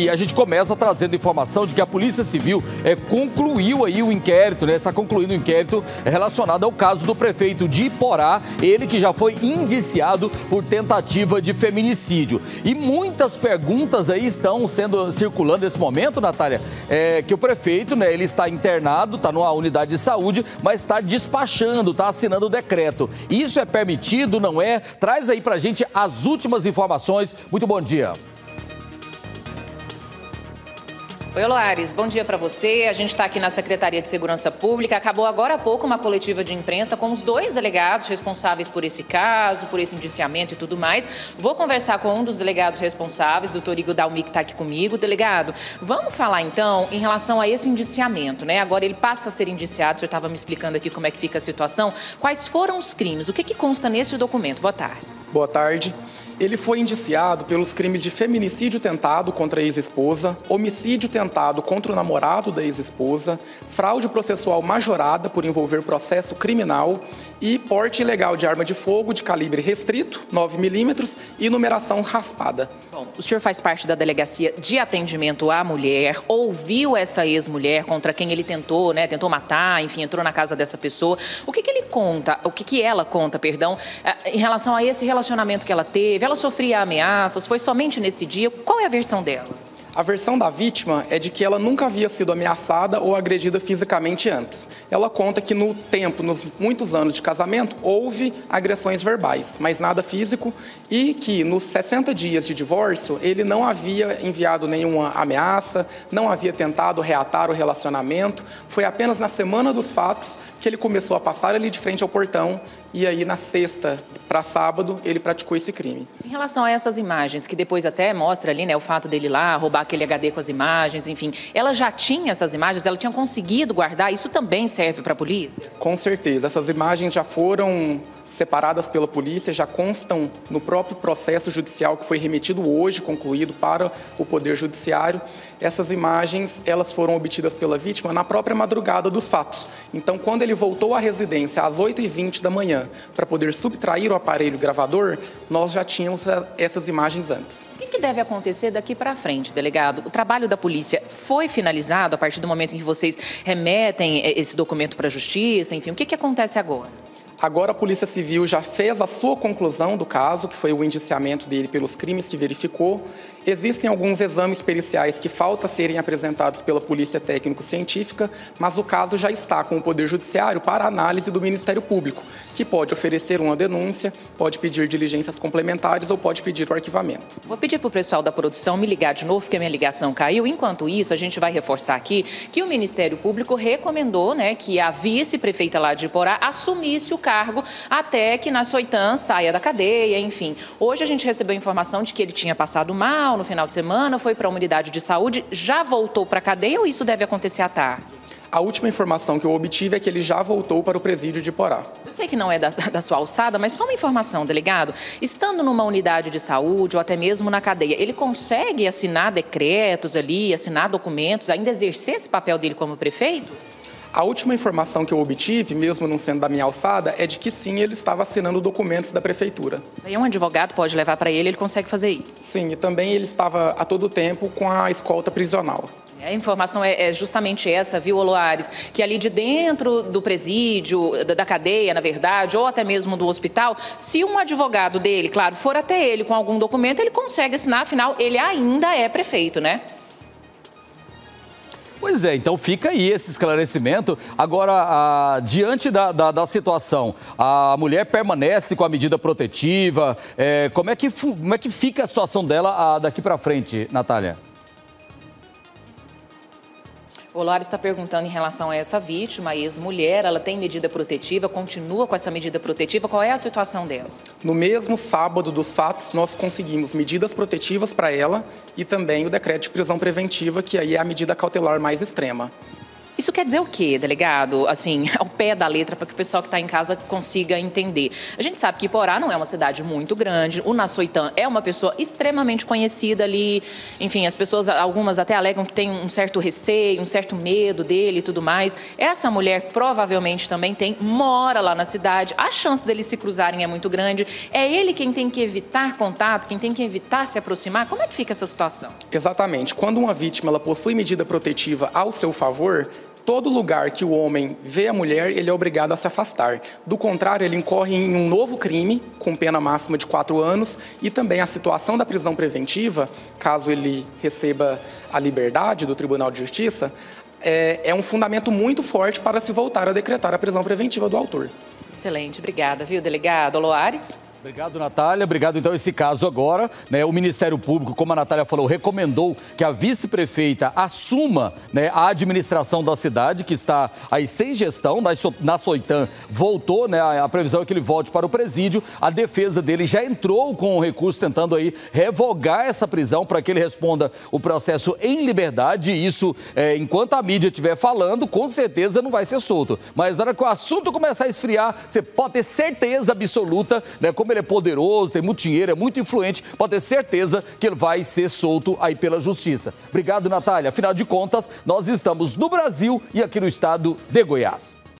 E a gente começa trazendo informação de que a Polícia Civil é, concluiu aí o inquérito, né? Está concluindo o inquérito relacionado ao caso do prefeito de Iporá, ele que já foi indiciado por tentativa de feminicídio. E muitas perguntas aí estão sendo circulando nesse momento, Natália, é, que o prefeito, né, ele está internado, está numa unidade de saúde, mas está despachando, está assinando o decreto. Isso é permitido, não é? Traz aí pra gente as últimas informações. Muito bom dia. Oi, Loares, bom dia para você. A gente está aqui na Secretaria de Segurança Pública. Acabou agora há pouco uma coletiva de imprensa com os dois delegados responsáveis por esse caso, por esse indiciamento e tudo mais. Vou conversar com um dos delegados responsáveis, doutor Igor Dalmi, que está aqui comigo. Delegado, vamos falar então em relação a esse indiciamento, né? Agora ele passa a ser indiciado, o senhor estava me explicando aqui como é que fica a situação. Quais foram os crimes? O que, que consta nesse documento? Boa tarde. Boa tarde. Ele foi indiciado pelos crimes de feminicídio tentado contra a ex-esposa, homicídio tentado contra o namorado da ex-esposa, fraude processual majorada por envolver processo criminal e porte ilegal de arma de fogo de calibre restrito, 9 milímetros, e numeração raspada. Bom, o senhor faz parte da delegacia de atendimento à mulher, ouviu essa ex-mulher contra quem ele tentou, né, tentou matar, enfim, entrou na casa dessa pessoa. O que, que ele conta, o que, que ela conta, perdão, eh, em relação a esse relacionamento que ela teve? Ela sofria ameaças? Foi somente nesse dia? Qual é a versão dela? A versão da vítima é de que ela nunca havia sido ameaçada ou agredida fisicamente antes. Ela conta que no tempo, nos muitos anos de casamento, houve agressões verbais, mas nada físico, e que nos 60 dias de divórcio ele não havia enviado nenhuma ameaça, não havia tentado reatar o relacionamento. Foi apenas na semana dos fatos que ele começou a passar ali de frente ao portão e aí na sexta para sábado ele praticou esse crime. Em relação a essas imagens, que depois até mostra ali, né, o fato dele lá roubar aquele HD com as imagens, enfim, ela já tinha essas imagens, ela tinha conseguido guardar, isso também serve para a polícia? Com certeza, essas imagens já foram separadas pela polícia já constam no próprio processo judicial que foi remetido hoje, concluído para o Poder Judiciário. Essas imagens, elas foram obtidas pela vítima na própria madrugada dos fatos. Então, quando ele voltou à residência às 8h20 da manhã para poder subtrair o aparelho gravador, nós já tínhamos eh, essas imagens antes. O que deve acontecer daqui para frente, delegado? O trabalho da polícia foi finalizado a partir do momento em que vocês remetem eh, esse documento para a justiça? Enfim, o que, que acontece agora? Agora a Polícia Civil já fez a sua conclusão do caso, que foi o indiciamento dele pelos crimes que verificou. Existem alguns exames periciais que faltam serem apresentados pela Polícia Técnico-Científica, mas o caso já está com o Poder Judiciário para análise do Ministério Público, que pode oferecer uma denúncia, pode pedir diligências complementares ou pode pedir o arquivamento. Vou pedir para o pessoal da produção me ligar de novo, porque a minha ligação caiu. Enquanto isso, a gente vai reforçar aqui que o Ministério Público recomendou né, que a vice-prefeita lá de Iporá assumisse o cargo até que na Soitã saia da cadeia, enfim. Hoje a gente recebeu informação de que ele tinha passado mal, no final de semana, foi para a unidade de saúde, já voltou para a cadeia ou isso deve acontecer à tarde? A última informação que eu obtive é que ele já voltou para o presídio de Porá. Eu sei que não é da, da, sua alçada, mas só uma informação, delegado. Estando numa unidade de saúde ou até mesmo na cadeia, ele consegue assinar decretos ali, assinar documentos, ainda exercer esse papel dele como prefeito? A última informação que eu obtive, mesmo não sendo da minha alçada, é de que sim, ele estava assinando documentos da prefeitura. E um advogado pode levar para ele, ele consegue fazer isso? Sim, e também ele estava a todo tempo com a escolta prisional. A informação é, é, justamente essa, viu, Oloares? Que ali de dentro do presídio, da cadeia, na verdade, ou até mesmo do hospital, se um advogado dele, claro, for até ele com algum documento, ele consegue assinar, afinal, ele ainda é prefeito, né? Pois é, então fica aí esse esclarecimento. Agora, a, diante da, da, da, situação, a mulher permanece com a medida protetiva. É, como, é que, como é que fica a situação dela a, daqui para frente, Natália? O Lara está perguntando em relação a essa vítima, ex-mulher, ela tem medida protetiva, continua com essa medida protetiva, qual é a situação dela? No mesmo sábado dos fatos, nós conseguimos medidas protetivas para ela e também o decreto de prisão preventiva, que aí é a medida cautelar mais extrema. Isso quer dizer o quê, delegado? Assim, ao pé da letra, para que o pessoal que está em casa consiga entender. A gente sabe que Porá não é uma cidade muito grande, o Nassoitã é uma pessoa extremamente conhecida ali, enfim, as pessoas, algumas até alegam que tem um certo receio, um certo medo dele e tudo mais. Essa mulher provavelmente também tem, mora lá na cidade, a chance deles se cruzarem é muito grande. É ele quem tem que evitar contato, quem tem que evitar se aproximar? Como é que fica essa situação? Exatamente. Quando uma vítima ela possui medida protetiva ao seu favor, todo lugar que o homem vê a mulher, ele é obrigado a se afastar. Do contrário, ele incorre em um novo crime, com pena máxima de quatro anos, e também a situação da prisão preventiva, caso ele receba a liberdade do Tribunal de Justiça, é, é um fundamento muito forte para se voltar a decretar a prisão preventiva do autor. Excelente, obrigada, viu, delegado Loares? Obrigado, Natália. Obrigado, então, esse caso agora. Né, o Ministério Público, como a Natália falou, recomendou que a vice-prefeita assuma né, a administração da cidade, que está aí sem gestão. Na Soitã voltou, né, a previsão é que ele volte para o presídio. A defesa dele já entrou com o recurso tentando aí revogar essa prisão para que ele responda o processo em liberdade. E isso, é, enquanto a mídia estiver falando, com certeza não vai ser solto. Mas na hora que o assunto começar a esfriar, você pode ter certeza absoluta, né, como ele é poderoso, tem muito dinheiro, é muito influente, pode ter certeza que ele vai ser solto aí pela justiça. Obrigado, Natália. Afinal de contas, nós estamos no Brasil e aqui no estado de Goiás.